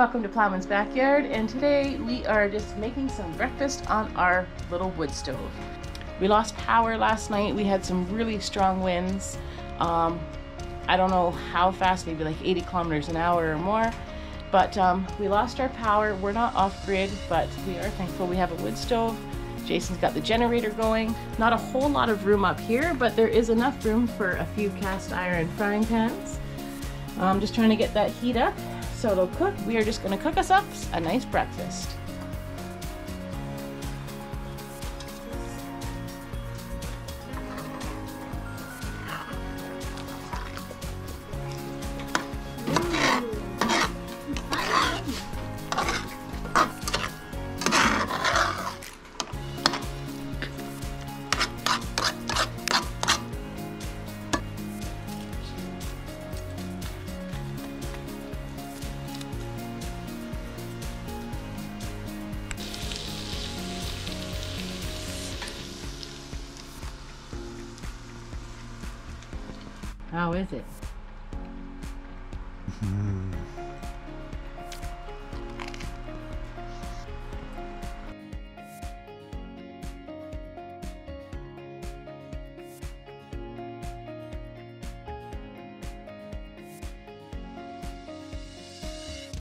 Welcome to Ploughman's Backyard, and today we are just making some breakfast on our little wood stove. We lost power last night. We had some really strong winds. Um, I don't know how fast, maybe like 80 kilometers an hour or more. But um, we lost our power. We're not off grid, but we are thankful we have a wood stove. Jason's got the generator going. Not a whole lot of room up here, but there is enough room for a few cast iron frying pans. I'm just trying to get that heat up so it'll cook. We are just gonna cook us up a nice breakfast. How is it? Mm.